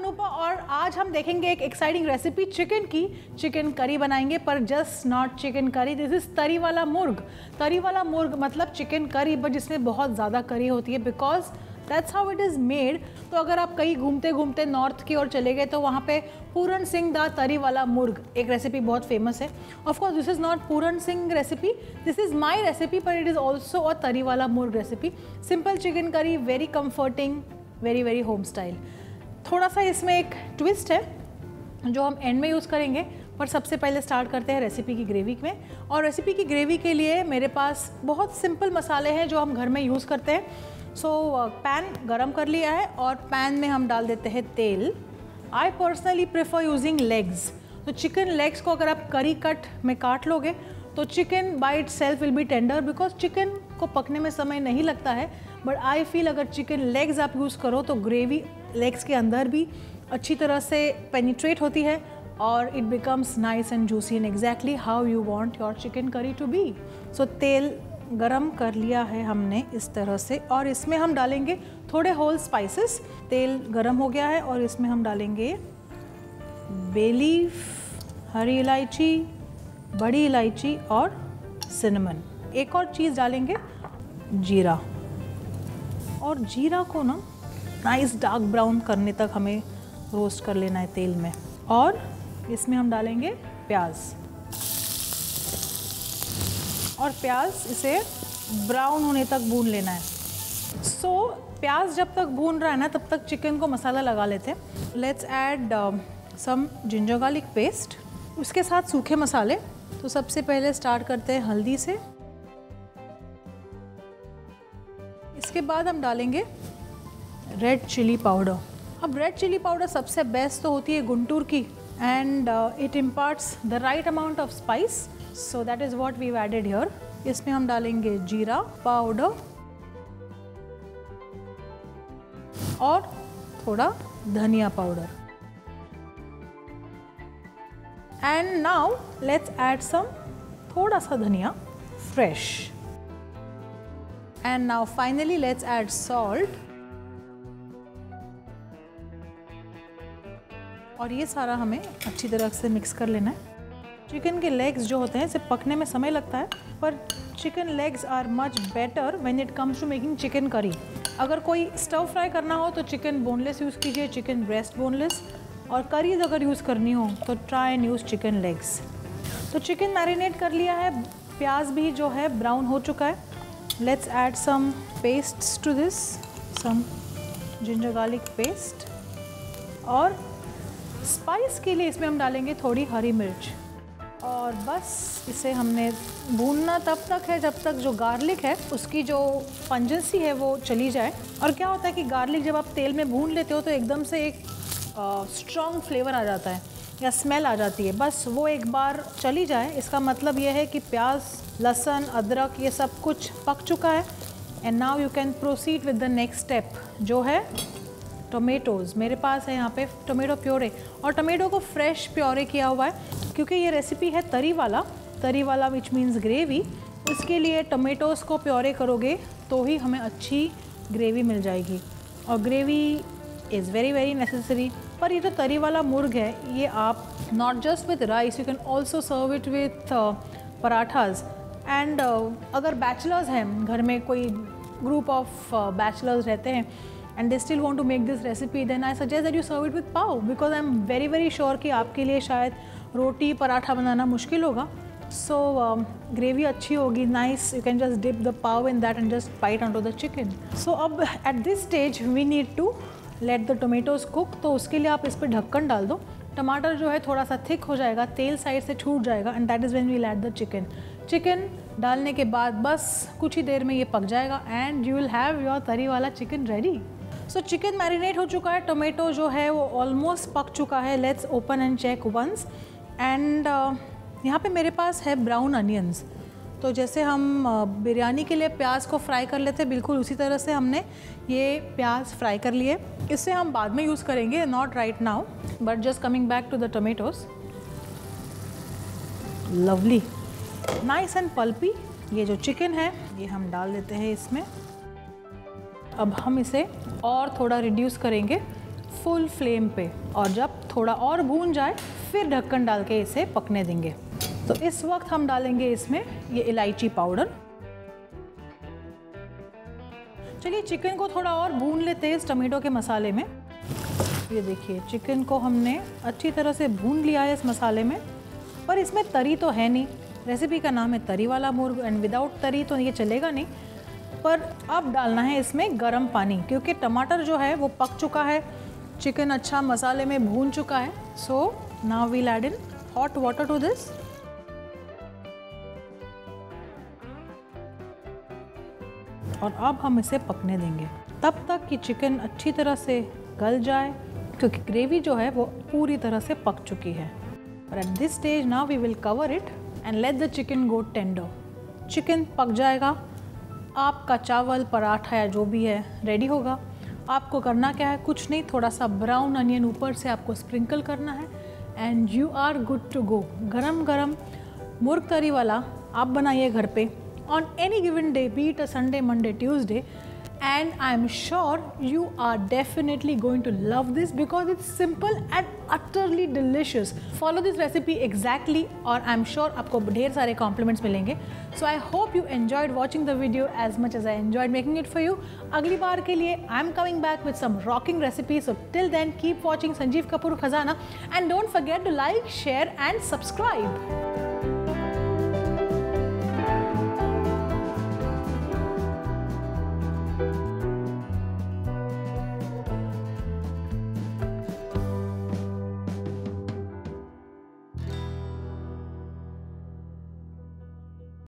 अनुपा, और आज हम देखेंगे एक एक्साइटिंग रेसिपी चिकन की। चिकन करी बनाएँगे, पर just not chicken curry this is tari वाला मुर्ग। तरी वाला मुर्ग मतलब चिकन करी बट जिसमें बहुत ज़्यादा करी होती है because that's how it is made तो अगर आप कहीं घूमते घूमते नॉर्थ की ओर चले गए तो वहाँ पे पूरन सिंह दा तरी वाला मुर्ग। एक रेसिपी बहुत फ़ेमस है। Of course this is not Puran Singh recipe this is my recipe पर it is also a tari वाला murg recipe simple chicken curry very comforting very very home style थोड़ा सा इसमें एक ट्विस्ट है जो हम एंड में यूज़ करेंगे पर सबसे पहले स्टार्ट करते हैं रेसिपी की ग्रेवी में। और रेसिपी की ग्रेवी के लिए मेरे पास बहुत सिंपल मसाले हैं जो हम घर में यूज़ करते हैं। सो so, पैन गरम कर लिया है और पैन में हम डाल देते हैं तेल। I personally prefer using legs तो चिकन लेग्स को अगर आप करी कट में काट लोगे तो chicken by itself will be tender because chicken को पकने में समय नहीं लगता है। बट आई फील अगर चिकन लेग्स आप यूज़ करो तो ग्रेवी लेग्स के अंदर भी अच्छी तरह से पेनिट्रेट होती है और it becomes nice and juicy in exactly how you want your chicken curry to be so तेल गरम कर लिया है हमने इस तरह से और इसमें हम डालेंगे थोड़े होल स्पाइसेस तेल गरम हो गया है और इसमें हम डालेंगे बेलीफ हरी इलायची, बड़ी इलायची और सिनेमन एक और चीज़ डालेंगे जीरा. और जीरा को ना नाइस डार्क ब्राउन करने तक हमें रोस्ट कर लेना है तेल में। और इसमें हम डालेंगे प्याज। और प्याज इसे ब्राउन होने तक भून लेना है। सो so, प्याज जब तक भून रहा है ना तब तक चिकन को मसाला लगा लेते हैं। Let's add some ginger garlic paste उसके साथ सूखे मसाले। तो सबसे पहले स्टार्ट करते हैं हल्दी से। इसके बाद हम डालेंगे रेड चिली पाउडर अब रेड चिली पाउडर सबसे बेस्ट तो होती है गुंटूर की and it imparts the right amount of spice so that is what we added here इसमें हम डालेंगे जीरा पाउडर और थोड़ा धनिया powder and now let's add some थोड़ा सा धनिया fresh and now finally let's add salt और ये सारा हमें अच्छी तरह से मिक्स कर लेना है। चिकन के लेग्स जो होते हैं, इसे पकने में समय लगता है, पर chicken legs are much better when it comes to making chicken curry अगर कोई स्टव फ्राई करना हो तो चिकन बोनलेस यूज़ कीजिए चिकन ब्रेस्ट बोनलेस और करीज अगर यूज़ करनी हो तो try and use chicken legs तो चिकन मैरिनेट कर लिया है, प्याज भी जो है ब्राउन हो चुका है। Let's add some paste to this some ginger garlic paste और स्पाइस के लिए इसमें हम डालेंगे थोड़ी हरी मिर्च। और बस इसे हमने भूनना तब तक है जब तक जो गार्लिक है, उसकी जो पंजेंसी है वो चली जाए। और क्या होता है कि गार्लिक जब आप तेल में भून लेते हो तो एकदम से एक स्ट्रॉन्ग फ्लेवर आ जाता है या स्मेल आ जाती है। बस वो एक बार चली जाए, इसका मतलब ये है कि प्याज, लहसुन, अदरक ये सब कुछ पक चुका है। And now you can proceed with the next step जो है टोमेटोज़ मेरे पास है यहाँ पे टोमेटो प्योरे और टोमेटो को फ्रेश प्योरे किया हुआ है, क्योंकि ये रेसिपी है तरी वाला. तरी वाला विच मीन्स ग्रेवी इसके लिए टोमेटोज़ को प्योरे करोगे तो ही हमें अच्छी ग्रेवी मिल जाएगी. और gravy is very very necessary पर ये जो तो तरी वाला मुर्ग है, ये आप not just with rice you can also serve it with parathas and अगर बैचलर्स हैं, घर में कोई ग्रुप ऑफ़ बैचलर्स रहते हैं and they still want to make this recipe then I suggest that you serve it with pav because I am very very sure कि आपके लिए शायद रोटी, पराठा बनाना मुश्किल होगा। सो ग्रेवी अच्छी होगी nice you can just dip the pav in that and just bite on to the chicken so अब at this stage we need to let the tomatoes cook तो उसके लिए आप इस पर ढक्कन डाल दो। टमाटर जो है थोड़ा सा थिक हो जाएगा, तेल साइड से छूट जाएगा and that is when we let the chicken chicken डालने के बाद बस कुछ ही देर में ये पक जाएगा and you will have your tari वाला chicken ready so chicken marinate हो चुका है टोमेटो जो है वो ऑलमोस्ट पक चुका है. Let's open and check once and यहाँ पे मेरे पास है ब्राउन अनियंस तो जैसे हम बिरयानी के लिए प्याज को फ्राई कर लेते हैं बिल्कुल उसी तरह से हमने ये प्याज फ्राई कर लिए. इससे हम बाद में यूज़ करेंगे not right now but just coming back to the tomatoes lovely nice and pulpy ये जो चिकन है, ये हम डाल देते हैं इसमें. अब हम इसे और थोड़ा रिड्यूस करेंगे फुल फ्लेम पे। और जब थोड़ा और भून जाए, फिर ढक्कन डाल के इसे पकने देंगे। तो इस वक्त हम डालेंगे इसमें ये इलायची पाउडर चलिए चिकन को थोड़ा और भून लेते हैं इस टमेटो के मसाले में। ये देखिए चिकन को हमने अच्छी तरह से भून लिया है इस मसाले में। पर इसमें तरी तो है नहीं। रेसिपी का नाम है तरी वाला मुर्ग एंड विदाउट तरी तो ये चलेगा नहीं। पर अब डालना है इसमें गर्म पानी, क्योंकि टमाटर जो है वो पक चुका है। चिकन अच्छा मसाले में भून चुका है। So now we'll add in hot water to this और अब हम इसे पकने देंगे। तब तक कि चिकन अच्छी तरह से गल जाए, क्योंकि ग्रेवी जो है वो पूरी तरह से पक चुकी है। और at this stage now we will cover it and let the chicken go tender chicken पक जाएगा। आपका चावल पराठा या जो भी है रेडी होगा। आपको करना क्या है? कुछ नहीं थोड़ा सा ब्राउन अनियन ऊपर से आपको स्प्रिंकल करना है and you are good to go गरम गरम मुर्ग तरी वाला आप बनाइए घर पे। On any given day beat a Sunday Monday Tuesday, and I'm sure you are definitely going to love this because it's simple and utterly delicious. Follow this recipe exactly or I'm sure आपको ढेर सारे compliments मिलेंगे. So I hope you enjoyed watching the video as much as I enjoyed making it for you. अगली बार के लिए I'm coming back with some rocking recipes. So till then keep watching Sanjeev Kapoor Khazana and don't forget to like, share and subscribe.